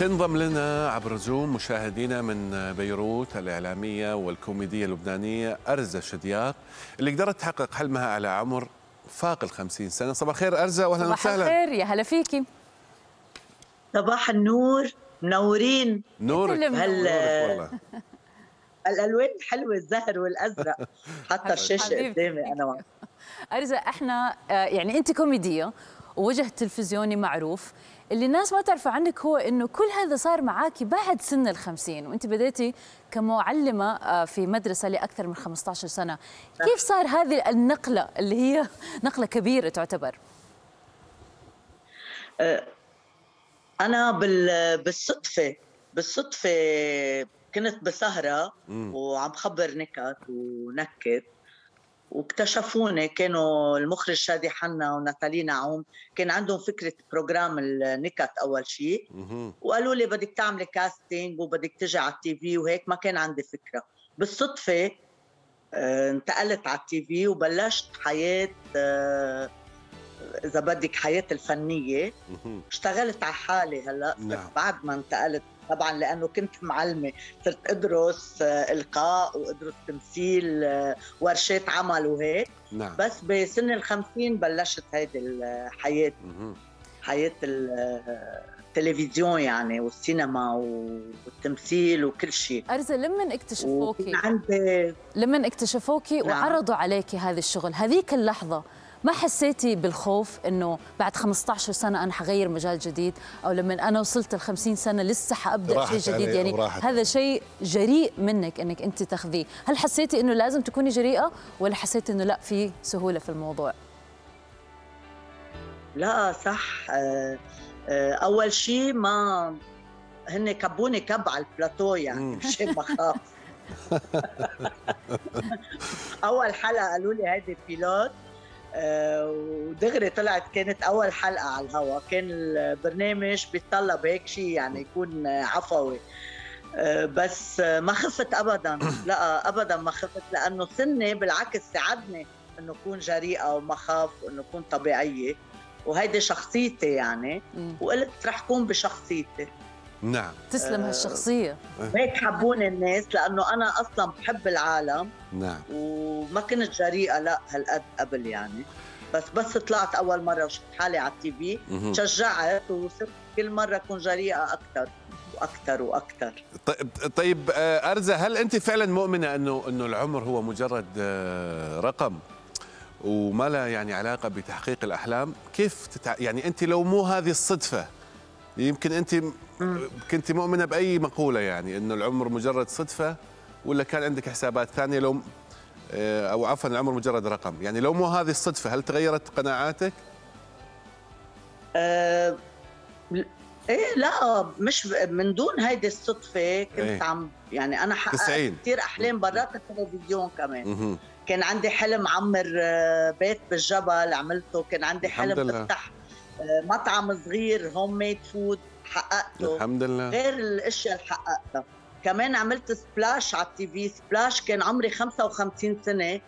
تنضم لنا عبر زوم مشاهدينا من بيروت الإعلامية والكوميدية اللبنانية أرزة شدياق اللي قدرت تحقق حلمها على عمر فاق ال 50 سنة. صباح الخير أرزة وأهلا صباح وسهلا. الخير يا هلا فيكي. صباح النور منورين. نورك. نورك والله. الألوان حلوة الزهر والأزرق. حتى الشاشة. قدامي أنا. أرزة إحنا آه، يعني أنت كوميدية ووجه تلفزيوني معروف. اللي الناس ما تعرف عنك هو إنه كل هذا صار معاكي بعد سن الخمسين وأنت بديتي كمعلمة آه، في مدرسة لأكثر من 15 سنة. كيف صار هذه النقلة اللي هي نقلة كبيرة تعتبر؟ أنا بال... بالصدفة بالصدفة كنت بسهرة وعم خبر نكت ونكت. واكتشفوني كانوا المخرج شادي حنا وناتالي نعوم كان عندهم فكرة program النكت أول شيء. وقالوا لي بدك تعملي casting وبدك تجي على ال TV وهيك ما كان عندي فكرة بالصدفة آه، انتقلت على ال TV وبلشت حياة آه، إذا بدك حياة الفنية. اشتغلت على حالي هلأ. نعم. بعد ما انتقلت طبعا لأنه كنت معلمة صرت ادرس آه، إلقاء وادرس تمثيل آه، ورشات عمل وهيك. نعم. بس بسن الخمسين بلشت هيدي الحياة مهم. حياة ال- التلفزيون يعني والسينما والتمثيل وكل شيء. أرزة لمن اكتشفوكي؟ عندي لمن اكتشفوكي نعم. وعرضوا عليكي هذه الشغل؟ هذيك اللحظة ما حسيتي بالخوف إنه بعد 15 سنة أنا حغير مجال جديد؟ أو لما أنا وصلت ال 50 سنة لسه حأبدأ شيء جديد يعني وراحت هذا شيء جريء منك إنك أنت تاخذيه هل حسيتي إنه لازم تكوني جريئة ولا حسيتي إنه لأ في سهولة في الموضوع؟ لا صح. آه، آه، أول شيء ما هن كبوني كب على البلاتو يعني ما اخاف أول حلقة قالوا لي هيدي بيلوت ودغري طلعت كانت أول حلقة على الهواء كان البرنامج بيتطلب هيك شيء يعني يكون آه، عفوي. آه، بس آه، ما خفت ابدا. لا ابدا ما خفت لأنه سني بالعكس ساعدني إنه أكون جريئة وما خاف وانه أكون طبيعية. وهيدي شخصيتي يعني. وقلت رح كون بشخصيتي. نعم. تسلم آه. هالشخصية. هيك حبوني الناس لأنه أنا أصلا بحب العالم. نعم. وما كنت جريئة لا هالقد قبل يعني. بس بس طلعت أول مرة وشفت حالي على التي في. تشجعت وصرت كل مرة أكون جريئة أكثر وأكثر وأكثر طيب طيب آه، أرزة هل أنت فعلا مؤمنة أنه أنه العمر هو مجرد آه، رقم وما له يعني علاقة بتحقيق الأحلام؟ كيف تتع... يعني أنت لو مو هذه الصدفة يمكن أنت م- كنت مؤمنة بأي مقولة يعني أنه العمر مجرد صدفة ولا كان عندك حسابات ثانية لو آه، أو عفوا العمر مجرد رقم يعني لو مو هذه الصدفة هل تغيرت قناعاتك؟ أه إيه لا مش من دون هيدي الصدفة كنت إيه. عم يعني أنا حققت كثير أحلام برات التلفزيون كمان مهم. كان عندي حلم عمر آه، بيت بالجبل عملته كان عندي حلم. افتح مطعم صغير home made food حققته. الحمد لله. غير الأشياء اللي حققتها. كمان عملت Splash على ال TV. Splash كان عمري 55 سنة.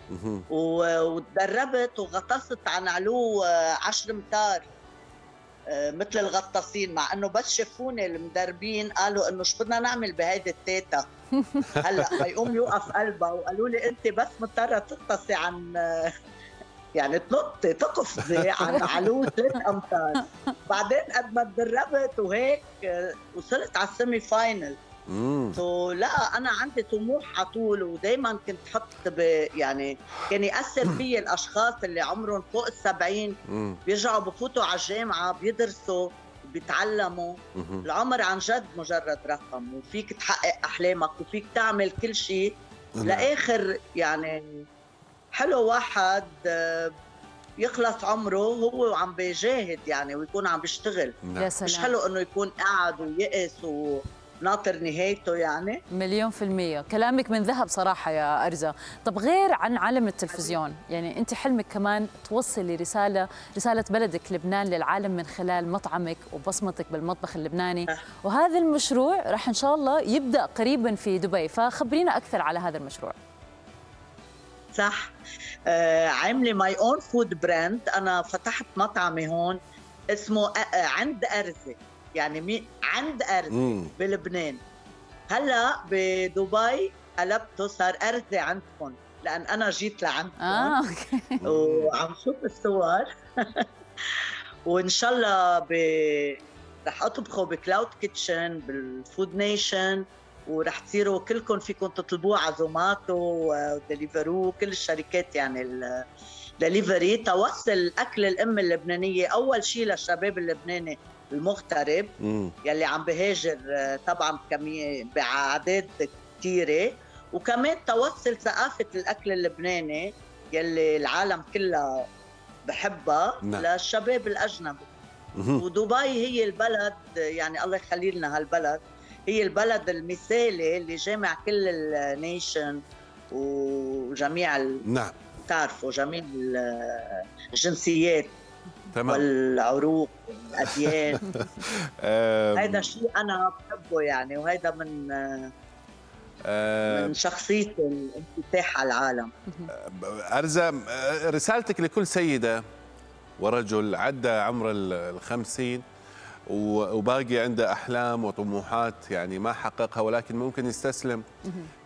وتدربت وغطست عن علو آه، 10 امتار آه، مثل الغطاسين مع إنه بس شافوني المدربين قالوا إنه شو بدنا نعمل بهيدي التيتا. هلأ فيقوم يوقف قلبها وقالوا لي أنت بس مضطرة تغطسي عن آه، يعني تنطي تقفزي عن علو ثلاث أمتار بعدين قد ما تدربت وهيك آه، وصلت على ال semi final. سو لا أنا عندي طموح على طول ودائما كنت حط ب يعني كان يأثر في الأشخاص اللي عمرهم فوق السبعين مم. بيرجعوا بفوتوا على الجامعة بيدرسوا بيتعلموا. العمر عن جد مجرد رقم وفيك تحقق أحلامك وفيك تعمل كل شيء. لآخر يعني حلو واحد آه، يخلص عمره هو وعم بيجاهد يعني ويكون عم بيشتغل. نعم. مش حلو إنه يكون قاعد ويئس وناطر نهايته يعني؟ مليون في المية. كلامك من ذهب صراحة يا أرزة طب غير عن عالم التلفزيون يعني أنت حلمك كمان توصلي رسالة رسالة بلدك لبنان للعالم من خلال مطعمك وبصمتك بالمطبخ اللبناني. صح. وهذا المشروع راح إن شاء الله يبدأ قريبا في دبي فخبرينا أكثر على هذا المشروع. صح. آه عاملة my own food brand أنا فتحت مطعمي هون اسمه أ- آه، عند أرزة. يعني مي عند أرزة مم. بلبنان. هلأ بدبي قلبته صار أرزة عندكم لأن أنا جيت لعندكم. آه okay. وعم شوف الصور. وإن شاء الله ب... رح أطبخه ب cloud kitchen بال Food Nation ورح تصيروا كلكم فيكم تطلبوه ع Zomato و Deliveroo كل الشركات يعني الدليفري توصل الأكل الأم اللبنانية أول شيء للشباب اللبناني المغترب مم. يلي عم بيهاجر طبعا بأعداد كثيره وكمان توصل ثقافة الأكل اللبناني يلي العالم كلها بحبها نعم. للشباب الأجنبي. ودبي هي البلد يعني الله يخلي لنا هالبلد هي البلد المثالي اللي جامع كل ال nation وجميع ال- نعم. بتعرفوا جميع ال- الجنسيات تمام. والعروق والاديان هيدا شيء أنا بحبه يعني وهيدا من من شخصيتي الانفتاح على العالم. أرزة آه، رسالتك لكل سيدة ورجل عدى عمر ال- الخمسين. وباقي عنده أحلام وطموحات يعني ما حققها ولكن ممكن يستسلم.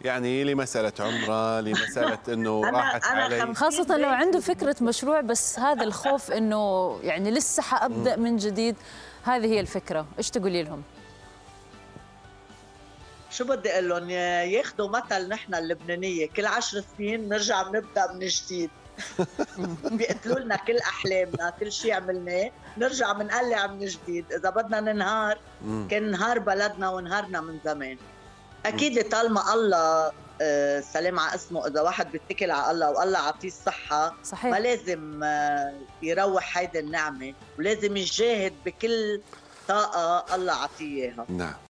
يعني لمسألة عمره لمسألة أنه أنا- راحت علي. خاصة لو عنده فكرة مشروع بس هذا الخوف إنه يعني لسه حأبدأ من جديد هذه هي الفكرة، إيش تقولي لهم؟ شو بدي أقول لهم؟ ياخذوا مثل نحن اللبنانية. كل عشر سنين نرجع بنبدأ من جديد. بيقتلوا لنا كل أحلامنا كل شيء عملناه. نرجع بنقلع من جديد. إذا بدنا ننهار. كان نهار بلدنا ونهارنا من زمان. أكيد طالما الله آه، سلام على اسمه. إذا واحد بيتكل على الله والله عطيه الصحة ما صحيح لازم آه، يروح هيدي النعمة. ولازم يجاهد بكل طاقة الله عطيه إياها. نعم.